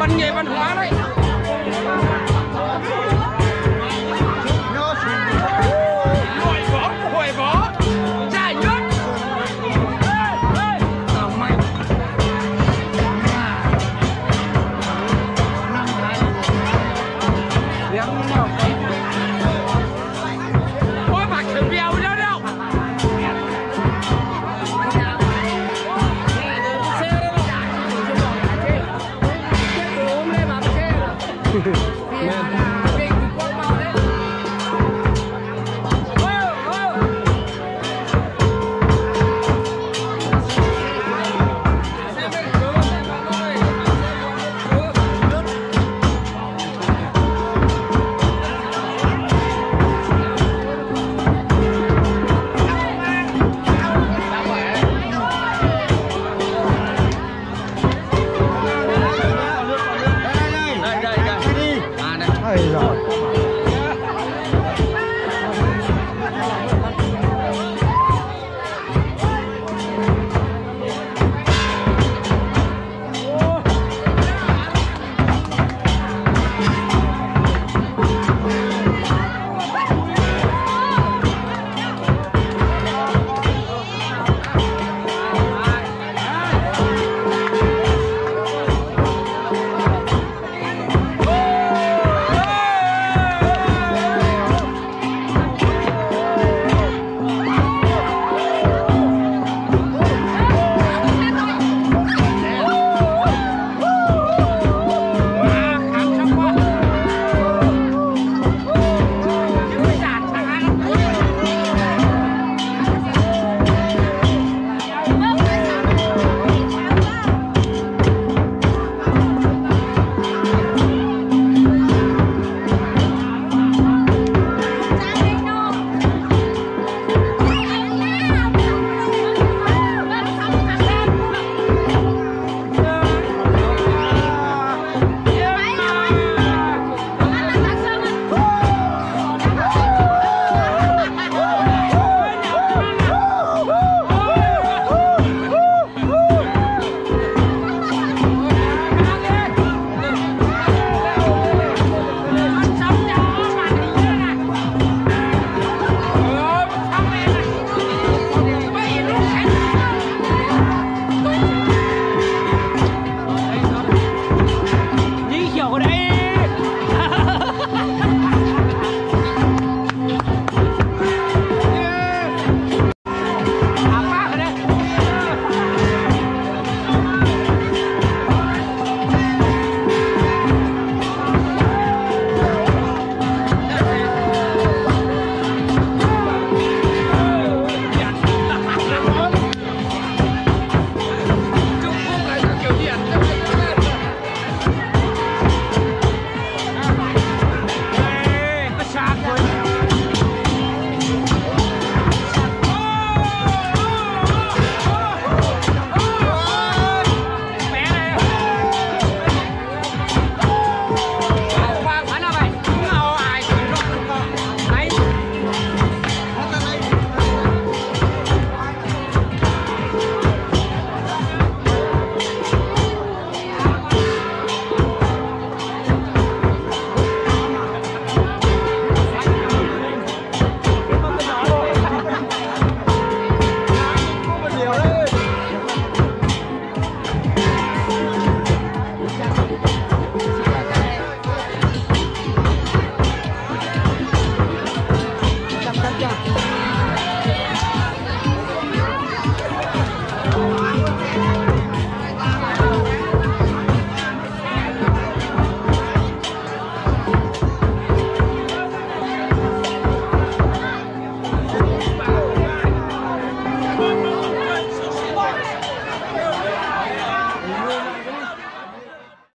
văn nghệ văn hóa đấy.